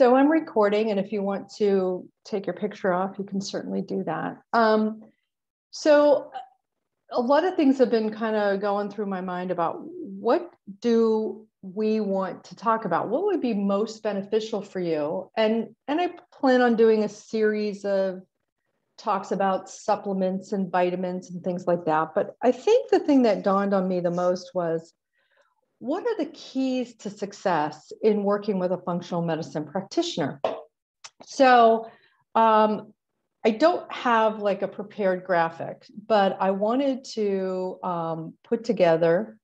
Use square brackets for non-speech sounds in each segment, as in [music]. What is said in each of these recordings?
So I'm recording, and if you want to take your picture off, you can certainly do that. Um, so a lot of things have been kind of going through my mind about what do we want to talk about? What would be most beneficial for you? And and i plan on doing a series of talks about supplements and vitamins and things like that. But i think the thing that dawned on me the most was what are the keys to success in working with a functional medicine practitioner so um, I don't have like a prepared graphic, but I wanted to um, put together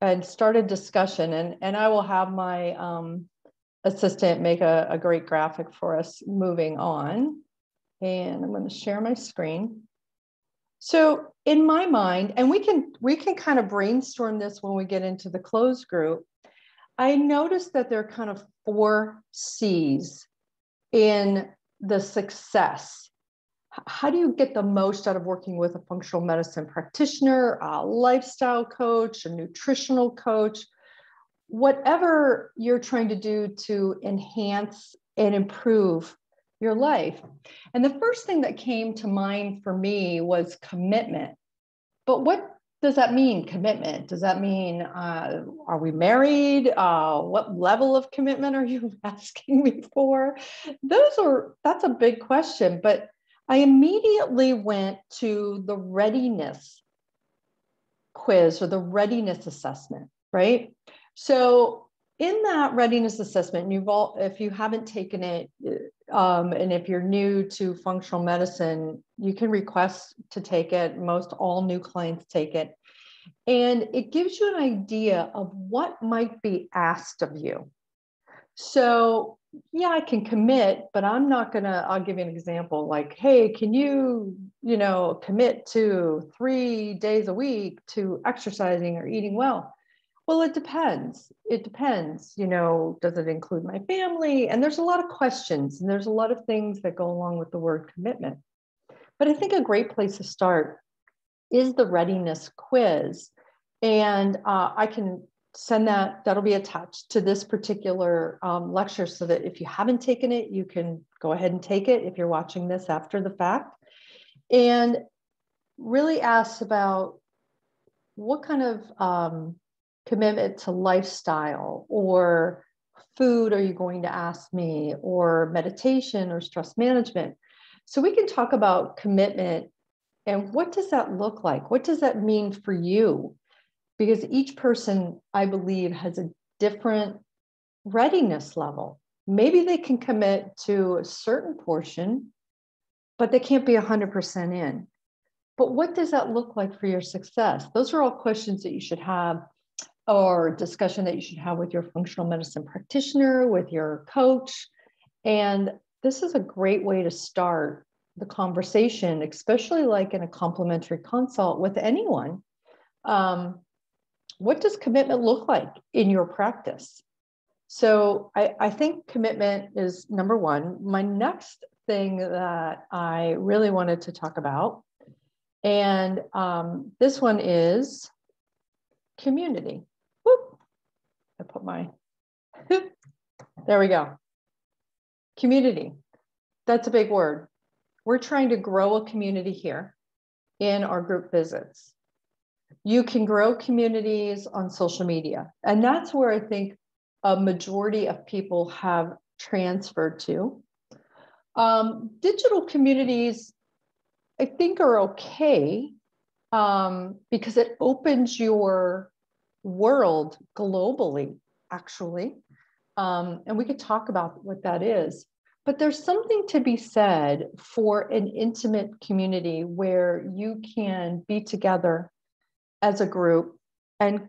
and start a discussion. And, and I will have my um, assistant make a, a great graphic for us moving on. And I'm going to share my screen. So in my mind, and we can we can kind of brainstorm this when we get into the closed group. I noticed that there are kind of four C's in the success how do you get the most out of working with a functional medicine practitioner, a lifestyle coach, a nutritional coach, whatever you're trying to do to enhance and improve your life? And the first thing that came to mind for me was commitment. But what does that mean, commitment? Does that mean, uh, are we married? Uh, what level of commitment are you [laughs] asking me for? Those are, that's a big question. But I immediately went to the readiness quiz or the readiness assessment, right? So in that readiness assessment, you've all, if you haven't taken it, um, and if you're new to functional medicine, you can request to take it. Most all new clients take it. And it gives you an idea of what might be asked of you. So yeah, I can commit, but I'm not going to, I'll give you an example like, hey, can you, you know, commit to three days a week to exercising or eating well? Well, it depends. It depends. You know, does it include my family? And there's a lot of questions and there's a lot of things that go along with the word commitment. But I think a great place to start is the readiness quiz. And uh, I can send that, that'll be attached to this particular um, lecture so that if you haven't taken it, you can go ahead and take it if you're watching this after the fact. And really asks about what kind of um, commitment to lifestyle or food are you going to ask me or meditation or stress management. So we can talk about commitment and what does that look like? What does that mean for you? because each person, I believe, has a different readiness level. Maybe they can commit to a certain portion, but they can't be 100% in. But what does that look like for your success? Those are all questions that you should have or discussion that you should have with your functional medicine practitioner, with your coach. And this is a great way to start the conversation, especially like in a complimentary consult with anyone. Um, what does commitment look like in your practice? So I, I think commitment is number one. My next thing that I really wanted to talk about, and um, this one is community. I put my, [laughs] there we go. Community. That's a big word. We're trying to grow a community here in our group visits you can grow communities on social media. And that's where I think a majority of people have transferred to. Um, digital communities, I think, are okay um, because it opens your world globally, actually. Um, and we could talk about what that is. But there's something to be said for an intimate community where you can be together as a group and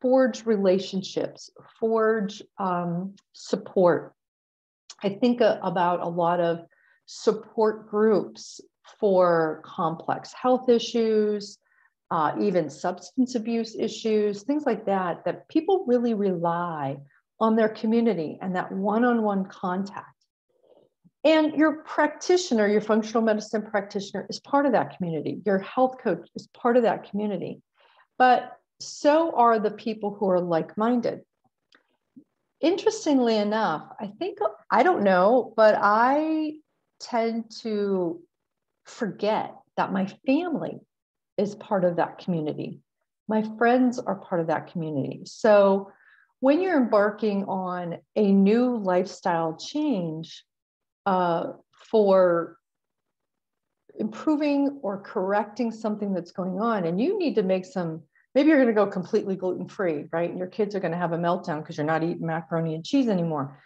forge relationships, forge um, support. I think a, about a lot of support groups for complex health issues, uh, even substance abuse issues, things like that, that people really rely on their community and that one on one contact. And your practitioner, your functional medicine practitioner, is part of that community. Your health coach is part of that community but so are the people who are like minded. interestingly enough, I think, I don't know, but I tend to forget that my family is part of that community. My friends are part of that community. So when you're embarking on a new lifestyle change uh, for improving or correcting something that's going on, and you need to make some maybe you're going to go completely gluten free, right? And your kids are going to have a meltdown because you're not eating macaroni and cheese anymore,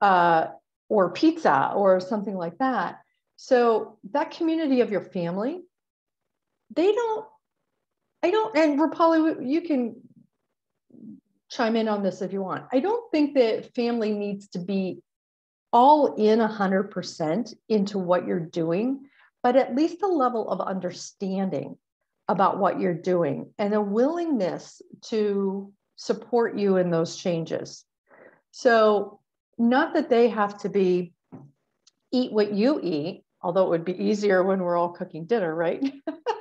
uh, or pizza, or something like that. So that community of your family, they don't. I don't, and Rapali, you can chime in on this if you want. I don't think that family needs to be all in 100% into what you're doing, but at least a level of understanding about what you're doing and a willingness to support you in those changes. So, not that they have to be eat what you eat, although it would be easier when we're all cooking dinner, right? [laughs]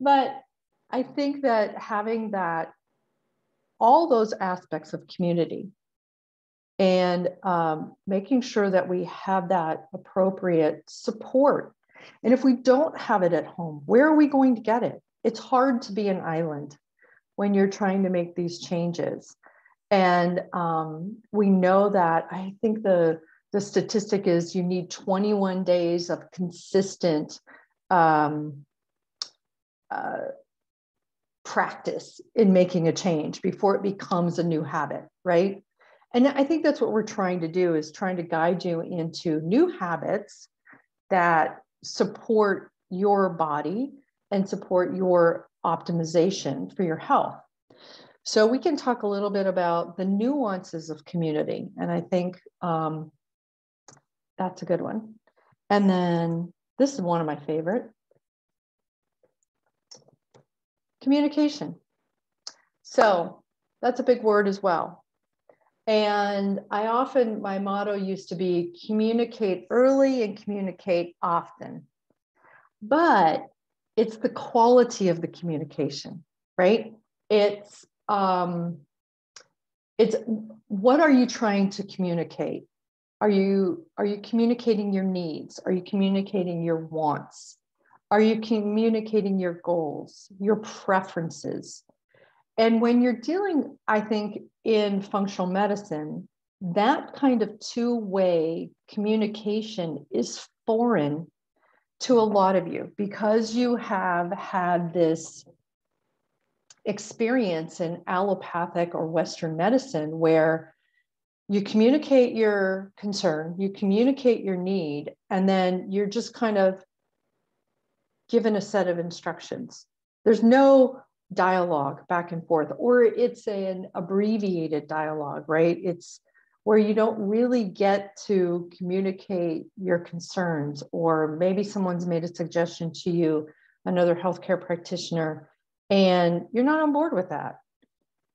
but I think that having that, all those aspects of community and um, making sure that we have that appropriate support. And if we don't have it at home, where are we going to get it? it's hard to be an island when you're trying to make these changes. And um, we know that I think the the statistic is you need 21 days of consistent um, uh, practice in making a change before it becomes a new habit, right? And I think that's what we're trying to do is trying to guide you into new habits that support your body and support your optimization for your health. So we can talk a little bit about the nuances of community, and I think um, that's a good one. And then this is one of my favorite communication. So that's a big word as well. And I often, my motto used to be communicate early and communicate often. But it's the quality of the communication, right? It's um, it's what are you trying to communicate? Are you are you communicating your needs? Are you communicating your wants? Are you communicating your goals, your preferences? And when you're dealing, I think, in functional medicine, that kind of two way communication is foreign to a lot of you because you have had this experience in allopathic or Western medicine where you communicate your concern, you communicate your need, and then you're just kind of given a set of instructions. There's no dialogue back and forth, or it's an abbreviated dialogue, right? It's where you don't really get to communicate your concerns, or maybe someone's made a suggestion to you, another healthcare practitioner, and you're not on board with that.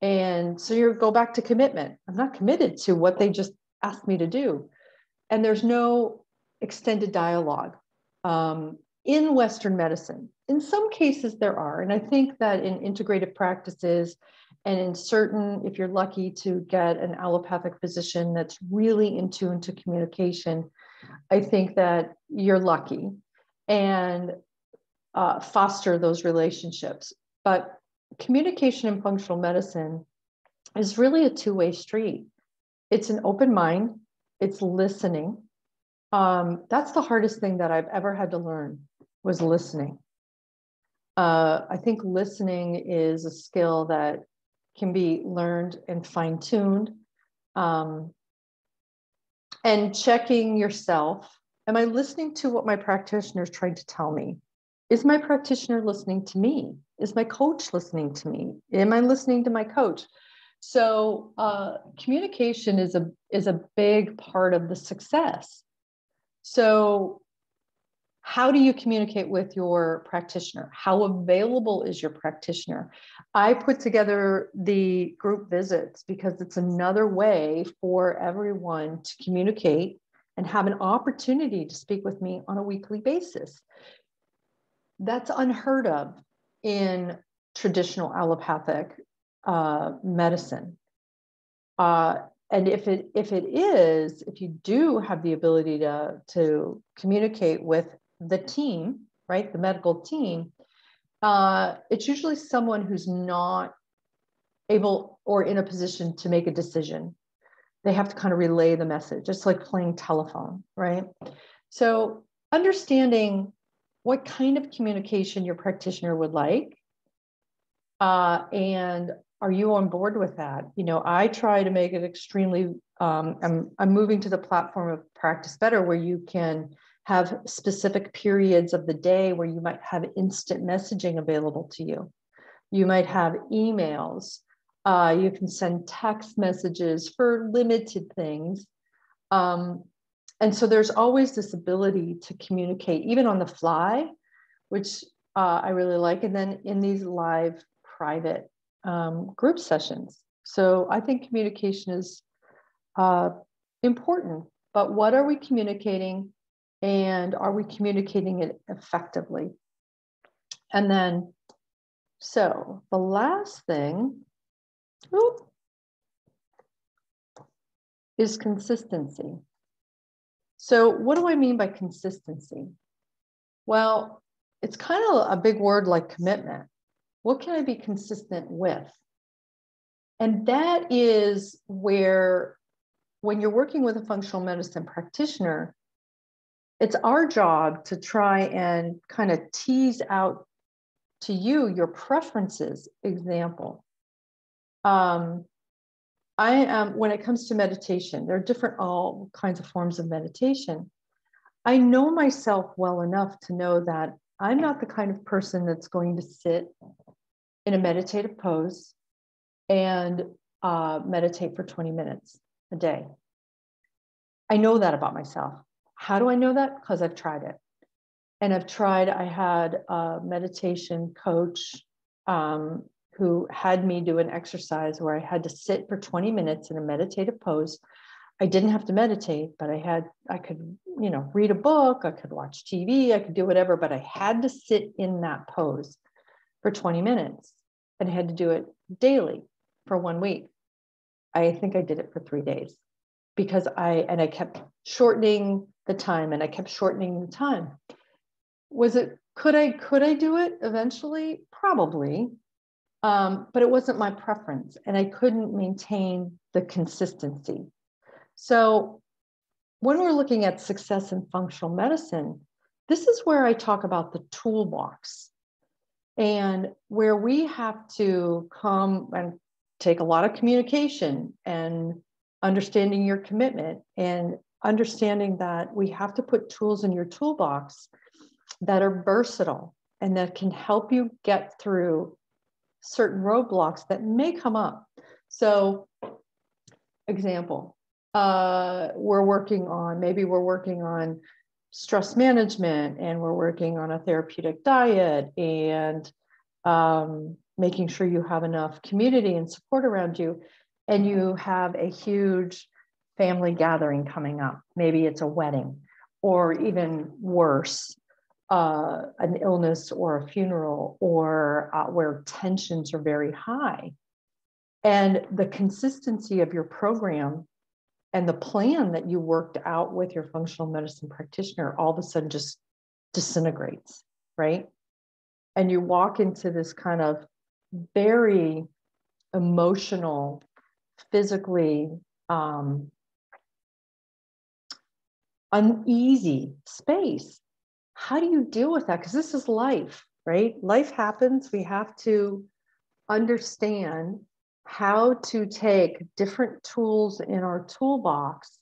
And so you go back to commitment. I'm not committed to what they just asked me to do. And there's no extended dialogue um, in Western medicine. In some cases, there are. And I think that in integrative practices and in certain, if you're lucky to get an allopathic physician that's really in tune to communication, I think that you're lucky and uh, foster those relationships. But communication in functional medicine is really a two way street. It's an open mind, it's listening. Um, that's the hardest thing that I've ever had to learn was listening. Uh, I think listening is a skill that can be learned and fine tuned. Um, and checking yourself Am I listening to what my practitioner is trying to tell me? Is my practitioner listening to me? Is my coach listening to me? Am I listening to my coach? So uh, communication is a is a big part of the success. So how do you communicate with your practitioner? How available is your practitioner? I put together the group visits because it's another way for everyone to communicate and have an opportunity to speak with me on a weekly basis. That's unheard of in traditional allopathic uh, medicine. Uh, and if it if it is, if you do have the ability to to communicate with the team, right, the medical team, uh, it's usually someone who's not able or in a position to make a decision. They have to kind of relay the message. It's like playing telephone, right? So understanding what kind of communication your practitioner would like uh, and are you on board with that? You know, I try to make it extremely, um, I'm, I'm moving to the platform of Practice Better where you can have specific periods of the day where you might have instant messaging available to you. You might have emails. Uh, you can send text messages for limited things. Um, and so there's always this ability to communicate, even on the fly, which uh, I really like. And then in these live private um, group sessions. So I think communication is uh, important, but what are we communicating and are we communicating it effectively? And then, so the last thing ooh, is consistency. So, what do I mean by consistency? Well, it's kind of a big word like commitment. What can I be consistent with? And that is where, when you're working with a functional medicine practitioner, it's our job to try and kind of tease out to you your preferences. Example. Um, I am, when it comes to meditation, there are different, all kinds of forms of meditation. I know myself well enough to know that I'm not the kind of person that's going to sit in a meditative pose and uh, meditate for 20 minutes a day. I know that about myself. How do I know that? Because I've tried it. And I've tried, I had a meditation coach um, who had me do an exercise where I had to sit for 20 minutes in a meditative pose. I didn't have to meditate, but I had, I could, you know, read a book, I could watch TV, I could do whatever, but I had to sit in that pose for 20 minutes and I had to do it daily for one week. I think I did it for three days because I, and I kept shortening the time and I kept shortening the time. Was it, could I, could I do it eventually? Probably. Um, but it wasn't my preference and I couldn't maintain the consistency. So when we're looking at success in functional medicine, this is where I talk about the toolbox and where we have to come and take a lot of communication and understanding your commitment and understanding that we have to put tools in your toolbox that are versatile and that can help you get through certain roadblocks that may come up. So, example, uh, we're working on maybe we're working on stress management and we're working on a therapeutic diet and um, making sure you have enough community and support around you and you have a huge family gathering coming up maybe it's a wedding or even worse uh, an illness or a funeral or uh, where tensions are very high and the consistency of your program and the plan that you worked out with your functional medicine practitioner all of a sudden just disintegrates, right? And you walk into this kind of very emotional, physically um, uneasy space. How do you deal with that? Because this is life, right? Life happens. We have to understand how to take different tools in our toolbox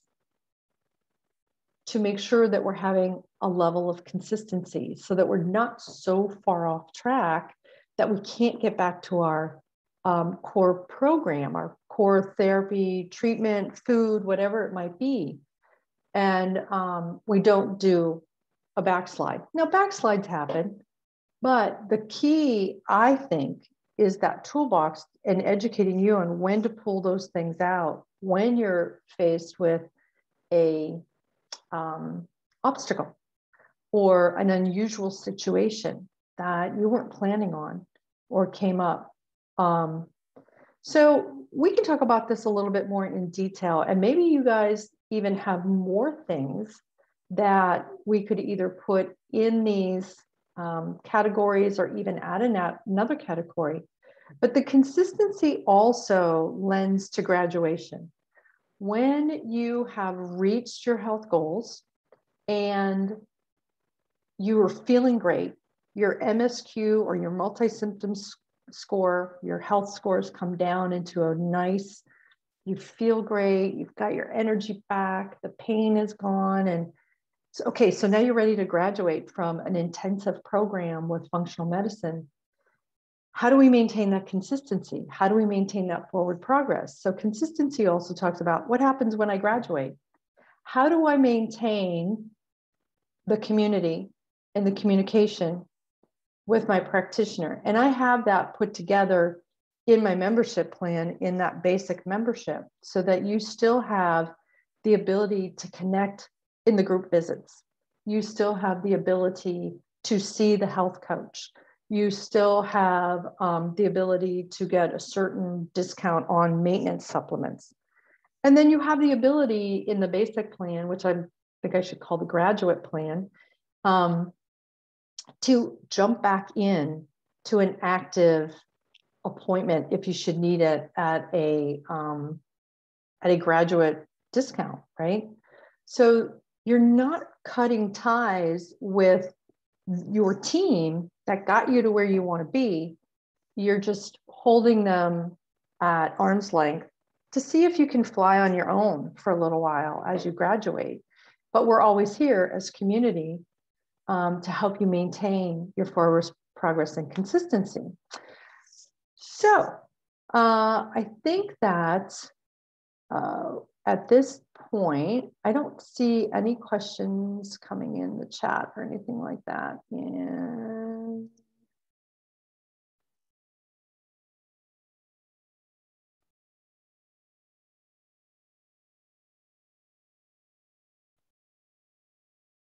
to make sure that we're having a level of consistency so that we're not so far off track that we can't get back to our um, core program, our core therapy, treatment, food, whatever it might be. And um, we don't do a backslide. Now, backslides happen, but the key, I think, is that toolbox and educating you on when to pull those things out when you're faced with a um, obstacle or an unusual situation that you weren't planning on or came up. Um, So we can talk about this a little bit more in detail, and maybe you guys even have more things that we could either put in these um, categories or even add in another category. But the consistency also lends to graduation. When you have reached your health goals and you are feeling great, your MSQ or your multi symptom score, your health scores come down into a nice, you feel great, you've got your energy back, the pain is gone. And so, okay, so now you're ready to graduate from an intensive program with functional medicine. How do we maintain that consistency? How do we maintain that forward progress? So, consistency also talks about what happens when I graduate. How do I maintain the community and the communication with my practitioner. And I have that put together in my membership plan in that basic membership so that you still have the ability to connect in the group visits. You still have the ability to see the health coach. You still have um, the ability to get a certain discount on maintenance supplements. And then you have the ability in the basic plan, which I think I should call the graduate plan, um, to jump back in to an active appointment if you should need it at a um, at a graduate discount, right? So you're not cutting ties with your team that got you to where you want to be. You're just holding them at arm's length to see if you can fly on your own for a little while as you graduate. But we're always here as community um, to help you maintain your forward progress and consistency. So uh, I think that uh, at this point, I don't see any questions coming in the chat or anything like that. And